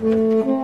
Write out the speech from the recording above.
Bye.